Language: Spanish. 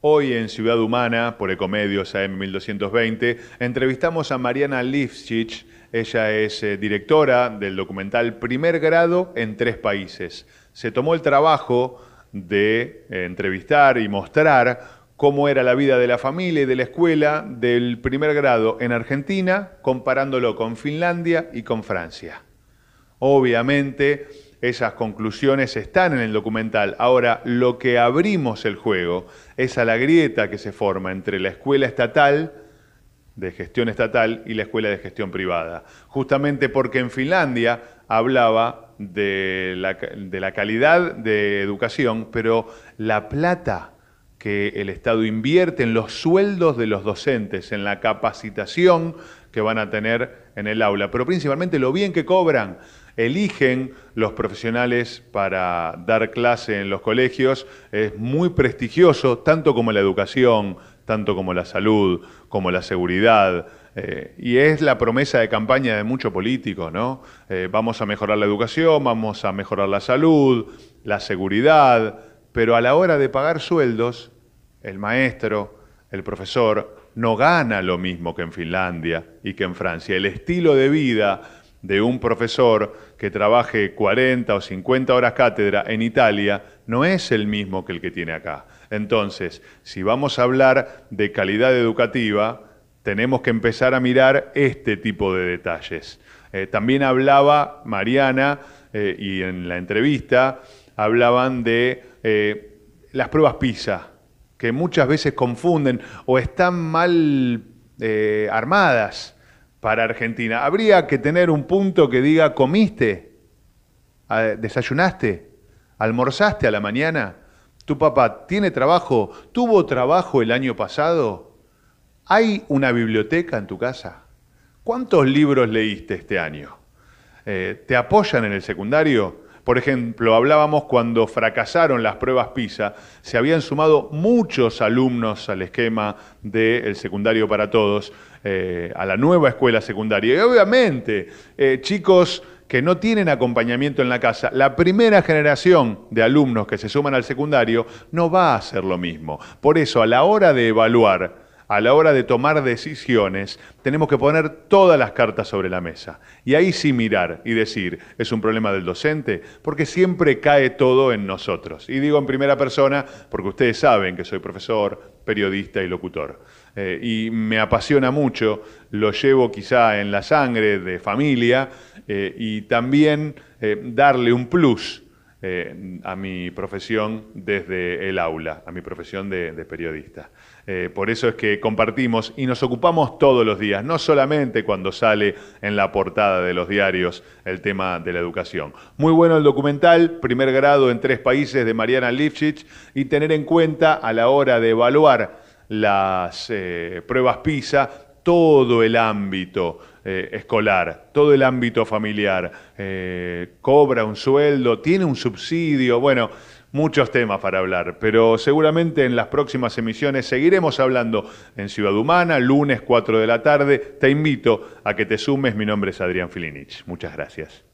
Hoy en Ciudad Humana, por Ecomedios AM 1220, entrevistamos a Mariana Lifschich. Ella es eh, directora del documental Primer Grado en Tres Países. Se tomó el trabajo de eh, entrevistar y mostrar cómo era la vida de la familia y de la escuela del primer grado en Argentina, comparándolo con Finlandia y con Francia. Obviamente, esas conclusiones están en el documental. Ahora, lo que abrimos el juego es a la grieta que se forma entre la escuela estatal de gestión estatal y la escuela de gestión privada. Justamente porque en Finlandia hablaba de la, de la calidad de educación, pero la plata que el Estado invierte en los sueldos de los docentes, en la capacitación que van a tener en el aula, pero principalmente lo bien que cobran eligen los profesionales para dar clase en los colegios es muy prestigioso, tanto como la educación, tanto como la salud, como la seguridad. Eh, y es la promesa de campaña de muchos políticos, ¿no? Eh, vamos a mejorar la educación, vamos a mejorar la salud, la seguridad, pero a la hora de pagar sueldos, el maestro, el profesor, no gana lo mismo que en Finlandia y que en Francia. El estilo de vida de un profesor que trabaje 40 o 50 horas cátedra en Italia no es el mismo que el que tiene acá. Entonces, si vamos a hablar de calidad educativa, tenemos que empezar a mirar este tipo de detalles. Eh, también hablaba Mariana, eh, y en la entrevista hablaban de eh, las pruebas PISA, que muchas veces confunden o están mal armadas para Argentina. Habría que tener un punto que diga, ¿comiste? ¿Desayunaste? ¿Almorzaste a la mañana? ¿Tu papá tiene trabajo? ¿Tuvo trabajo el año pasado? ¿Hay una biblioteca en tu casa? ¿Cuántos libros leíste este año? Eh, ¿Te apoyan en el secundario? Por ejemplo, hablábamos cuando fracasaron las pruebas PISA, se habían sumado muchos alumnos al esquema del secundario para todos, eh, a la nueva escuela secundaria. Y obviamente, eh, chicos que no tienen acompañamiento en la casa, la primera generación de alumnos que se suman al secundario no va a hacer lo mismo. Por eso, a la hora de evaluar, a la hora de tomar decisiones, tenemos que poner todas las cartas sobre la mesa. Y ahí sí mirar y decir, ¿es un problema del docente? Porque siempre cae todo en nosotros. Y digo en primera persona porque ustedes saben que soy profesor, periodista y locutor. Eh, y me apasiona mucho, lo llevo quizá en la sangre de familia eh, y también eh, darle un plus a mi profesión desde el aula, a mi profesión de periodista. Eh, por eso es que compartimos y nos ocupamos todos los días, no solamente cuando sale en la portada de los diarios el tema de la educación. Muy bueno el documental, primer grado en tres países de Mariana Lifshitz, y tener en cuenta a la hora de evaluar las eh, pruebas PISA todo el ámbito eh, escolar, todo el ámbito familiar. cobra un sueldo, tiene un subsidio, bueno muchos temas para hablar, pero seguramente en las próximas emisiones seguiremos hablando en Ciudad Humana, lunes 4 de la tarde. Te invito a que te sumes, mi nombre es Adrián Filinich. Muchas gracias.